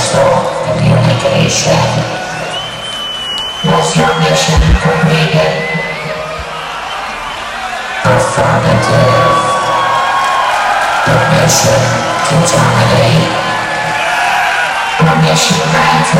universal communication. Was your mission completed? Affirmative. Permission to dominate. Permission granted.